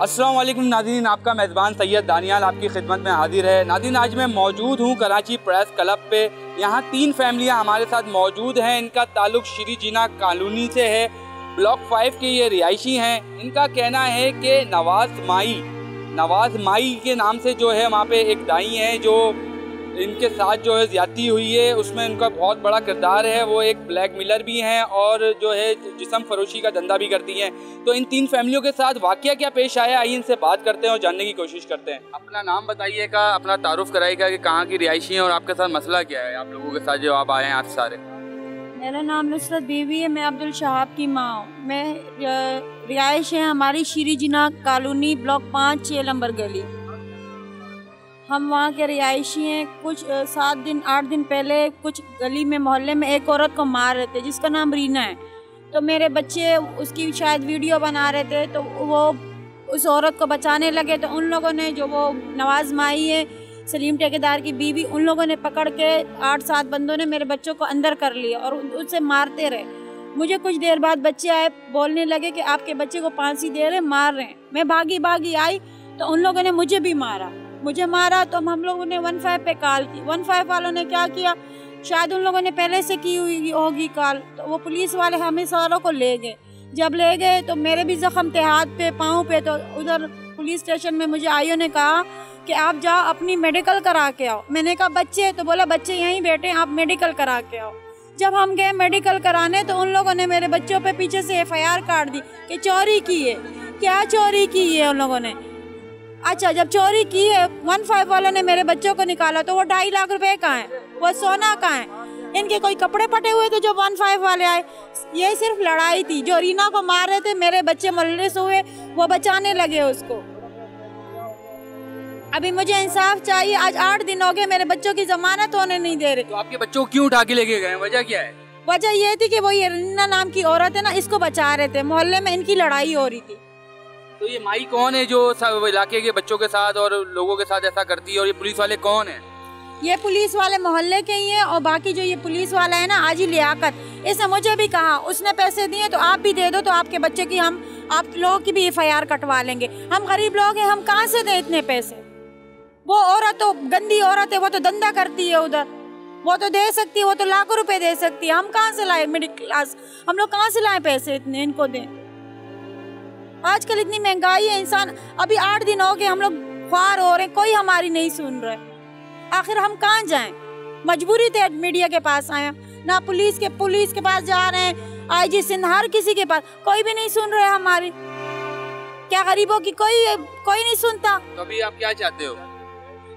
अस्सलाम वालेकुम नादीन आपका मेज़बान सैयद दानियाल आपकी खिदमत में हाजिर है। नादीन आज मैं मौजूद हूँ कराची प्रेस क्लब पे। यहाँ तीन फैमिलियाँ हमारे साथ मौजूद हैं। इनका ताल्लुक श्री जीना कॉलोनी से है। ब्लॉक फाइव के ये रिहायशी हैं। इनका कहना है कि नवाज़ माई नवाज़ माई के नाम से जो है वहाँ पे एक दाई है जो इनके साथ जो है ज़्यादती हुई है उसमें इनका बहुत बड़ा किरदार है वो एक ब्लैक मिलर भी हैं और जो है जिसम फरोशी का धंधा भी करती हैं। तो इन तीन फैमिलियों के साथ वाक़ क्या पेश आया? आइए इनसे बात करते हैं और जानने की कोशिश करते हैं। अपना नाम बताइएगा अपना तारुफ कराइएगा कि कहाँ की रिहायशी हैं और आपके साथ मसला क्या है? आप लोगों के साथ जो आप आए हैं आज सारे। मेरा नाम नुसरत बीवी है मैं अब्दुल शहाब की माँ हूँ। मैं रिहायश है हमारी शीरी जिना कॉलोनी ब्लॉक पाँच छः नंबर गली। हम वहाँ के रिहायशी हैं। कुछ सात दिन, आठ दिन पहले कुछ गली में, मोहल्ले में एक औरत को मार रहे थे, जिसका नाम रीना है। तो मेरे बच्चे उसकी शायद वीडियो बना रहे थे तो वो उस औरत को बचाने लगे। तो उन लोगों ने जो वो नवाज़ माई है, सलीम ठेकेदार की बीवी, उन लोगों ने पकड़ के आठ, सात बंदों ने मेरे बच्चों को अंदर कर लिया और उससे मारते रहे। मुझे कुछ देर बाद बच्चे आए, बोलने लगे कि आपके बच्चे को फांसी दे रहे मार रहे हैं। मैं भागी भागी आई तो उन लोगों ने मुझे भी मारा। मुझे मारा तो हम लोगों ने वन फाइव पे कॉल की। वन फाइव वालों ने क्या किया? शायद उन लोगों ने पहले से की हुई होगी कॉल तो वो पुलिस वाले हमें सारों को ले गए। जब ले गए तो मेरे भी जख्म थे, हाथ पे, पाँव पे तो उधर पुलिस स्टेशन में मुझे आइयो ने कहा कि आप जाओ, अपनी मेडिकल करा के आओ। मैंने कहा, बच्चे तो बोला, बच्चे यहीं बैठे आप मेडिकल करा के आओ। जब हम गए मेडिकल कराने तो उन लोगों ने मेरे बच्चों पे पीछे से एफ़ आई आर काट दी कि चोरी की है। क्या चोरी की है उन लोगों ने? अच्छा जब चोरी की है वन फाइव वालों ने मेरे बच्चों को निकाला तो वो ढाई लाख रुपए का है वो सोना का है। इनके कोई कपड़े पटे हुए थे जो वन फाइव वाले आए? ये सिर्फ़ लड़ाई थी। जो रीना को मार रहे थे मेरे बच्चे मल्लिस हुए वो बचाने लगे उसको। अभी मुझे इंसाफ चाहिए। आज आठ दिन हो गए मेरे बच्चों की जमानत होने नहीं दे रहे। तो आपके बच्चों को क्यों उठा के लेके गए? वजह क्या है? वजह ये थी कि वो ये रीना नाम की औरत है ना इसको बचा रहे थे। मोहल्ले में इनकी लड़ाई हो रही थी। तो ये माई कौन है जो इलाके के बच्चों के साथ और लोगों के साथ ऐसा करती है और ये पुलिस वाले कौन है? ये पुलिस वाले मोहल्ले के ही हैं और बाकी जो ये पुलिस वाला है ना, आज ही लियाकत। इसने मुझे भी कहा, उसने पैसे दिए तो आप भी दे दो तो आपके बच्चे की हम आप लोगों की भी एफआईआर कटवा लेंगे। हम गरीब लोग हैं, हम कहाँ से दें इतने पैसे? वो औरत तो गंदी औरत है, वो तो धंधा करती है उधर। वो तो दे सकती है, वो तो लाखों रुपए दे सकती है। हम कहाँ से लाए मिडिल क्लास? हम लोग कहाँ से लाए पैसे इतने, इनको दें? आजकल इतनी महँगाई है इंसान अभी आठ दिन हो गए हम लोग ख्वार हो रहे कोई हमारी नहीं सुन रहे आखिर हम कहाँ जाएँ? मजबूरी थे मीडिया के पास आए ना पुलिस के पुलिस के पास जा रहे हैं आई जी सिंह हर किसी के पास कोई भी नहीं सुन रहे हमारी। क्या गरीबों की कोई कोई नहीं सुनता। तो अभी आप क्या चाहते हो?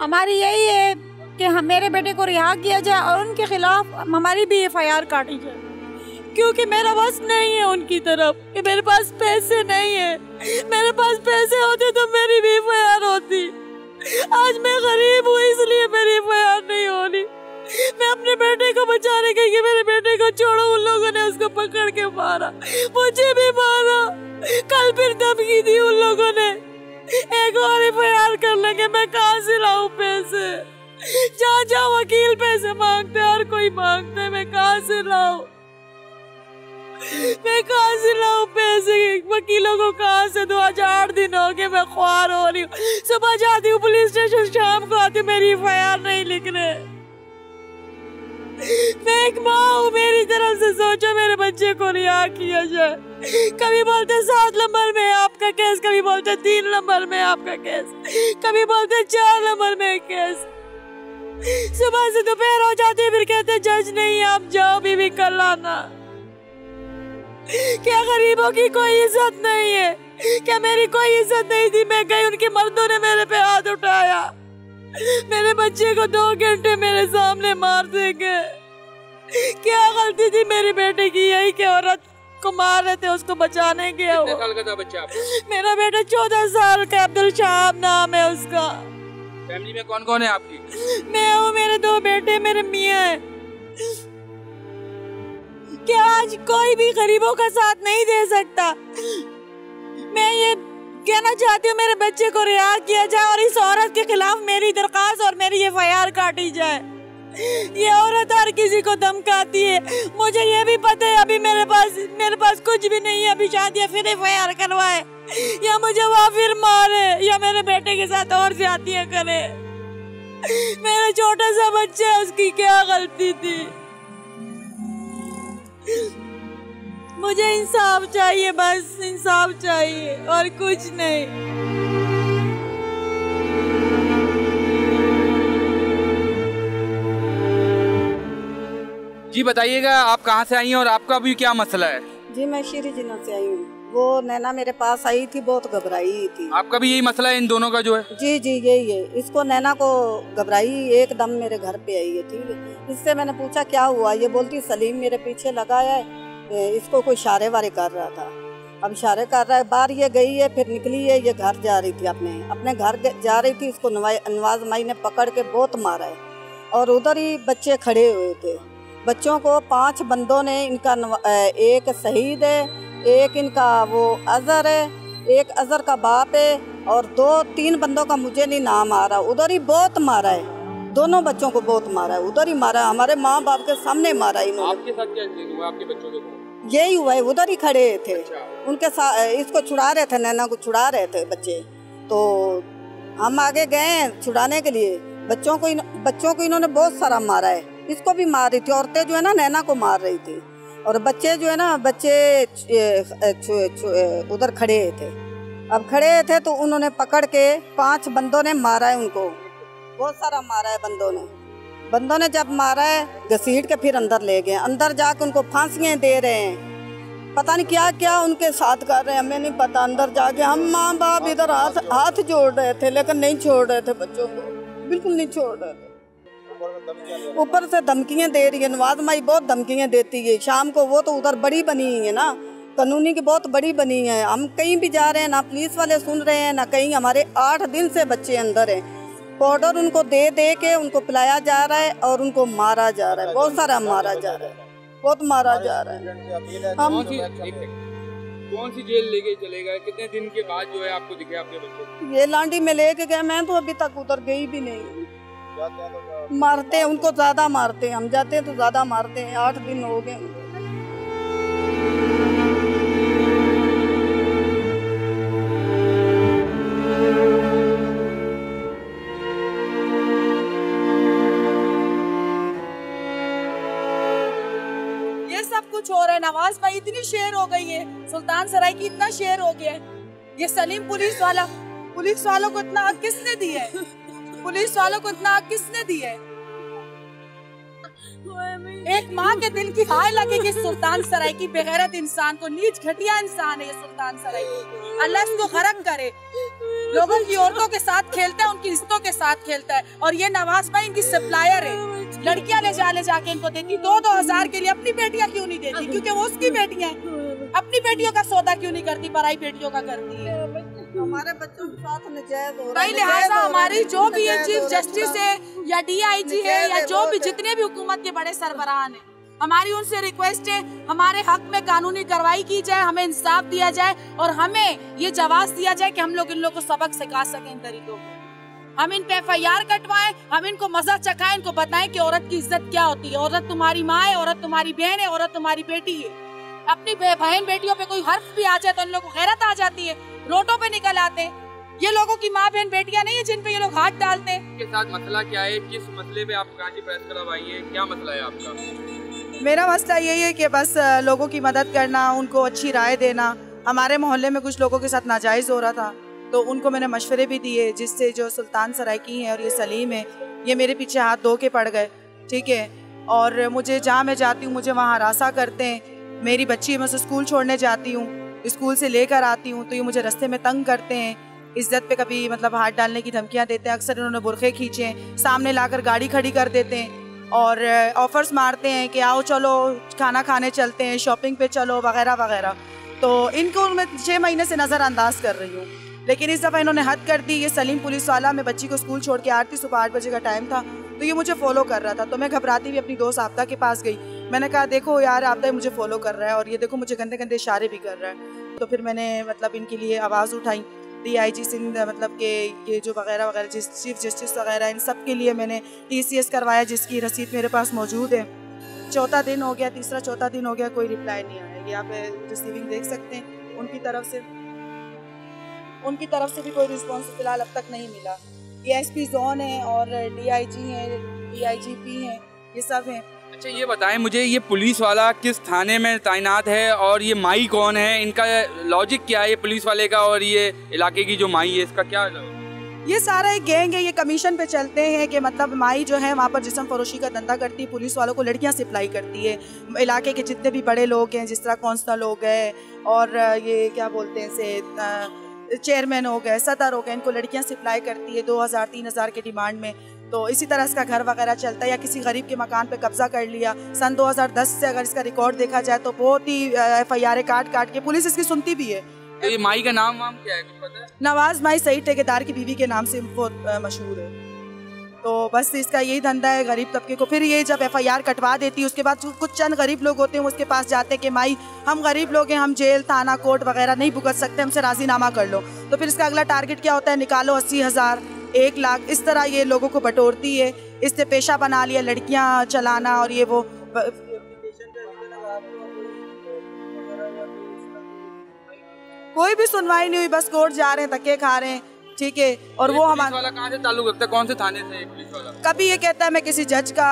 हमारी यही है कि हम मेरे बेटे को रिहा किया जाए और उनके खिलाफ हमारी भी एफ़ आई आर काटी जाए। क्योंकि मेरा बस नहीं है उनकी तरफ़। कि मेरे पास पैसे नहीं है। मेरे पास पैसे होते तो मेरी भी एफ़ होती। आज मैं गरीब हूँ, इसलिए मेरी एफ़ नहीं हो रही मैं अपने बेटे को बचाने गई कि मेरे बेटे को छोड़ो, उन लोगों ने उसको पकड़ के मारा। मुझे भी मारा। कल फिर धमकी दी उन लोगों ने। एक और एफ़ कर लेंगे, मैं कहाँ से लाऊं पैसे? जहाँ जहाँ वकील पैसे मांगते हर कोई मांगते मैं कहाँ से लाऊं? मैं कहाँ से लाऊं पैसे? वकीलों को कहाँ से दो? आठ दिन हो गए, मैं ख्वार हो रही हूँ। सुबह जाती हूँ, पुलिस स्टेशन शाम को आती मेरी एफ़ नहीं लिख रहे मैं एक माँ हूँ, मेरी तरफ़ से सोचो, मेरे बच्चे को रिहा किया जाए। कभी बोलते सात नंबर में आपका केस, कभी बोलते तीन नंबर में आपका केस, कभी बोलते चार नंबर में केस। सुबह से दोपहर हो जाती है, फिर कहते, जज नहीं, आप जाओ, बीवी, कल आना। क्या गरीबों की कोई इज़्ज़त नहीं है? क्या मेरी कोई इज़्ज़त नहीं थी? मैं गई उनके मर्दों ने मेरे पे हाथ उठाया। मेरे बच्चे को दो घंटे मेरे सामने मार देंगे। क्या गलती थी मेरे बेटे की? यही कि औरत को मार रहे थे उसको बचाने के साल का था बच्चा मेरा बेटा चौदह साल का अब्दुल शाह नाम है उसका। फैमिली में कौन कौन है आपकी? मैं हूँ मेरे दो बेटे मेरे मियाँ हैं। कि आज कोई भी गरीबों का साथ नहीं दे सकता। मैं ये कहना चाहती हूँ, मेरे बच्चे को रिहा किया जाए और इस औरत के खिलाफ मेरी दरखास्त और मेरी एफ़ आई काटी जाए। ये औरत हर किसी को धमकाती है। मुझे ये भी पता है, अभी मेरे पास मेरे पास कुछ भी नहीं है। अभी शादी फिर एफ़ आई आर करवाए। या मुझे वहाँ फिर मारे, या मेरे बेटे के साथ और ज़्यादा करे। मेरा छोटा सा बच्चा है उसकी क्या गलती थी? मुझे इंसाफ चाहिए बस इंसाफ चाहिए और कुछ नहीं। जी बताइएगा आप कहाँ से आई हैं और आपका भी क्या मसला है? जी मैं श्री जिना से आई हूँ। वो नैना मेरे पास आई थी बहुत घबराई थी। आपका भी यही मसला है इन दोनों का जो है? जी जी यही है। इसको नैना को घबराई एकदम मेरे घर पे आई है ठीक है। इससे मैंने पूछा क्या हुआ? ये बोलती सलीम मेरे पीछे लगाया है इसको कोई इशारे वारे कर रहा था। अब इशारे कर रहा है, बाहर ये गई है, फिर निकली है, ये घर जा रही थी अपने। अपने घर जा रही थी, इसको नवा- नवाज़ माई ने पकड़ के बहुत मारा है। और उधर ही बच्चे खड़े हुए थे। बच्चों को पाँच बंदों ने इनका एक शहीद है, एक इनका वो अजहर है, एक अजहर का बाप है, और दो, तीन बंदों का मुझे नहीं नाम आ रहा। उधर ही बहुत मारा है। दोनों बच्चों को बहुत मारा है उधर ही मारा हमारे माँ बाप के सामने मारा है इन्होंने। आपके साथ क्या हुआ? आपके बच्चों के साथ? यही हुआ है उधर ही खड़े थे। अच्छा। उनके साथ इसको छुड़ा रहे थे नैना को छुड़ा रहे थे बच्चे। तो हम आगे गए छुड़ाने के लिए। बच्चों को बच्चों को इन्होंने बहुत सारा मारा है। इसको भी मार रही थी औरतें जो है ना नैना को मार रही थी। और बच्चे जो है ना बच्चे उधर खड़े थे। अब खड़े थे तो उन्होंने पकड़ के पाँच बंदों ने मारा है उनको। बहुत सारा मारा है बंदों ने। बंदों ने जब मारा है, घसीट के फिर अंदर ले गए। अंदर जाके उनको फांसियाँ दे रहे हैं। पता नहीं क्या क्या उनके साथ कर रहे हैं, हमें नहीं पता। अंदर जाके हम माँ बाप इधर हाथ हाथ जोड़ रहे थे, लेकिन नहीं छोड़ रहे थे बच्चों को। बिल्कुल नहीं छोड़ रहे थे। ऊपर से धमकियाँ दे रही है। नवाज़ माई बहुत धमकियाँ देती है। शाम को वो तो उधर बड़ी बनी है ना। कानूनी की बहुत बड़ी बनी है। हम कहीं भी जा रहे हैं, ना पुलिस वाले सुन रहे हैं, ना कहीं हमारे आठ दिन से बच्चे अंदर हैं। पाउडर उनको दे दे के उनको पिलाया जा रहा है और उनको मारा जा रहा है। बहुत सारा मारा जा रहा है। बहुत मारा जा रहा है। हम कौन सी जेल लेके चले गए कितने दिन के बाद जो है आपको दिखे आपके बच्चे ये लांडी में लेके गए। मैं तो अभी तक उधर गई भी नहीं। मारते हैं उनको ज़्यादा मारते हैं। हम जाते हैं तो ज़्यादा मारते हैं। आठ दिन हो गए। कुछ हो रहा है। नवाज़ भाई इतनी शेर हो गई है। सुल्तान सराय की इतना शेर हो गया है। ये सलीम पुलिस वाला, पुलिस वालों को इतना हक किसने दी है? पुलिस वालों को इतना हक किसने दी है? एक माँ के दिल की हाय लगे कि सुल्तान सराय की बेगैरत इंसान को, नीच घटिया इंसान है ये सुल्तान सराय। अल्लाह इसको गरक करे। लोगों की औरतों के साथ खेलता है, उनकी इज्जतों के साथ खेलता है। और ये नवाज़ भाई इनकी सप्लायर है। लड़कियाँ ले जा ले जाके इनको देती। दो दो हज़ार के लिए अपनी बेटियाँ क्यों नहीं देती? क्योंकि वो उसकी बेटियाँ हैं। अपनी बेटियों का सौदा क्यों नहीं करती? पराई बेटियों का करती है। हमारे बच्चों के साथ नजायज हो रहा है, लिहाजा हमारी जो भी चीफ। जस्टिस है या डीआईजी है या जो भी जितने भी हुकूमत के बड़े सरबराहान है हमारी उनसे रिक्वेस्ट है हमारे हक में कानूनी कार्रवाई की जाए हमें इंसाफ दिया जाए और हमें ये जवाब दिया जाए कि हम लोग इन लोग को सबक सिखा सकें इन तरीकों को। हम इन पे एफ़ आई आर कटवाए हम इनको मज़ा चखाए इनको बताएँ कि औरत की इज़्ज़त क्या होती है। औरत तुम्हारी माँ है औरत तुम्हारी बहन है औरत तुम्हारी बेटी है। अपनी बहन बेटियों पे कोई हर्फ भी आ जाए तो इन लोगों को गैरत आ जाती है। रोटों पे निकल आते हैं। ये लोगों की माँ बहन बेटियाँ नहीं है जिन पे ये लोग हाथ डालते हैं। के साथ मसला क्या है? किस मसले पे आप कराची प्रेस क्लब आई है? क्या मसला है आपका? मेरा मसला यही है कि बस लोगों की मदद करना उनको अच्छी राय देना। हमारे मोहल्ले में कुछ लोगों के साथ नाजायज़ हो रहा था। तो उनको मैंने मशवरे भी दिए, जिससे जो सुल्तान सरायकी हैं और ये सलीम है, ये मेरे पीछे हाथ धो के पड़ गए, ठीक है? और मुझे जहाँ मैं जाती हूँ, मुझे वहाँ हरासा करते हैं। मेरी बच्ची मैं उसे स्कूल छोड़ने जाती हूँ, स्कूल से लेकर आती हूँ तो ये मुझे रास्ते में तंग करते हैं। इज़्ज़त पे कभी मतलब हाथ डालने की धमकियाँ देते हैं, अक्सर इन्होंने बुरखे खींचे सामने लाकर गाड़ी खड़ी कर देते हैं और ऑफर्स मारते हैं कि आओ चलो, खाना खाने चलते हैं शॉपिंग पे चलो, वगैरह वगैरह। तो इनको मैं छः महीने से नज़रअंदाज कर रही हूँ। लेकिन इस दफ़ा इन्होंने हद कर दी। ये सलीम पुलिस वाला मैं बच्ची को स्कूल छोड़ के आ रही थी सुबह आठ बजे का टाइम था तो ये मुझे फॉलो कर रहा था। तो मैं घबराती हुई अपनी दोस्त आपदा के पास गई। मैंने कहा, देखो यार, आपदा मुझे फॉलो कर रहा है और ये देखो मुझे गंदे गंदे इशारे भी कर रहा है। तो फिर मैंने मतलब इनके लिए आवाज़ उठाई। डीआईजी सिंध मतलब के ये जो वगैरह वगैरह, जिस चीफ जस्टिस वगैरह, इन सब के लिए मैंने टीसीएस करवाया, जिसकी रसीद मेरे पास मौजूद है। चौथा दिन हो गया, तीसरा चौथा दिन हो गया, कोई रिप्लाई नहीं आया। ये आप रिसीविंग देख सकते हैं। उनकी तरफ़ से उनकी तरफ़ से भी कोई रिस्पॉन्स फ़िलहाल अब तक नहीं मिला। ये एस पी जोन है और डी आई जी हैं डी आई जी पी हैं ये सब हैं। अच्छा ये बताएँ मुझे ये पुलिस वाला किस थाने में तैनात है और ये माई कौन है? इनका लॉजिक क्या है ये पुलिस वाले का और ये इलाके की जो माई है इसका क्या ये सारा एक गैंग है ये कमीशन पे चलते हैं कि मतलब माई जो है वहाँ पर जिसम फरोशी का धंधा करती है पुलिस वालों को लड़कियाँ सप्लाई करती है। इलाके के जितने भी बड़े लोग हैं जिस तरह कौंसलर लोग हैं और ये क्या बोलते हैं से चेयरमैन हो गए सदर हो गए इनको लड़कियाँ सप्लाई करती है दो हज़ार तीन हज़ार के डिमांड में। तो इसी तरह इसका घर वगैरह चलता है या किसी गरीब के मकान पे कब्जा कर लिया। सन 2010 से अगर इसका रिकॉर्ड देखा जाए तो बहुत ही एफ़ आई आर काट काट के पुलिस इसकी सुनती भी है। तो ये माई का नाम वाम क्या है पता है? नवाज़ माई सही ठेकेदार की बीवी के नाम से बहुत मशहूर है। तो बस इसका यही धंधा है गरीब तबके को। फिर ये जब एफ़ आई आर कटवा देती है उसके बाद कुछ चंद गरीब लोग होते हैं, उसके पास जाते हैं कि, माई, हम गरीब लोग हैं, हम जेल, थाना, कोर्ट वगैरह नहीं भुगत सकते, हमसे राजीनामा कर लो। तो फिर इसका अगला टारगेट क्या होता है? निकालो अस्सी हज़ार, एक लाख। इस तरह ये लोगों को बटोरती है। इससे पेशा बना लिया, लड़कियाँ चलाना और ये वो कोई भी सुनवाई नहीं हुई, बस कोर्ट जा रहे हैं, धक्के खा रहे हैं। ठीक है और वो हमारा वाला कहाँ से ताल्लुक रखता है? कौन से थाने से पुलिस वाला? कभी ये कहता है मैं किसी जज का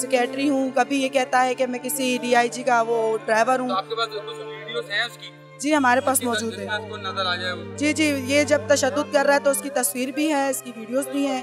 सेक्रेटरी हूँ कभी ये कहता है कि मैं किसी डीआईजी का वो ड्राइवर तो हूँ आपके पास वीडियोस हैं उसकी? जी हमारे पास मौजूद है। नज़र आ जाए जी जी ये जब तशद कर रहा है तो उसकी तस्वीर भी है इसकी वीडियोस भी हैं।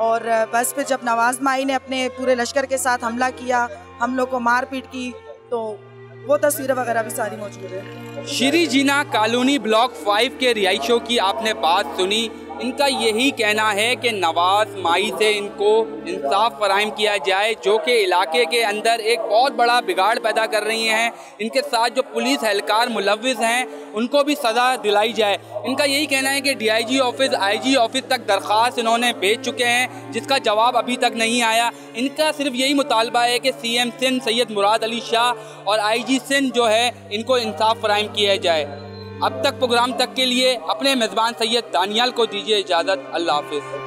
और बस पे जब नवाज़ माई ने अपने पूरे लश्कर के साथ हमला किया हम लोग को मारपीट की तो वो तस्वीरें वगैरह भी सारी मौजूद है। Shri Jinnah colony block five के रिहायशों की आपने बात सुनी। इनका यही कहना है कि नवाज़ माई से इनको इंसाफ फराहम किया जाए, जो कि इलाके के अंदर एक बहुत बड़ा बिगाड़ पैदा कर रही हैं। इनके साथ जो पुलिस एहलकार मुलविस हैं, उनको भी सज़ा दिलाई जाए। इनका यही कहना है कि डीआईजी ऑफ़िस, आईजी ऑफ़िस तक दरख्वास्त इन्होंने भेज चुके हैं, जिसका जवाब अभी तक नहीं आया। इनका सिर्फ़ यही मुतालबा है कि सी एम सिंध सैयद मुराद अली शाह और आई जी सिंध जो है, इनको इंसाफ फराहम किया जाए। अब तक प्रोग्राम तक के लिए अपने मेज़बान सैयद दानियाल को दीजिए इजाज़त। अल्लाह हाफिज़।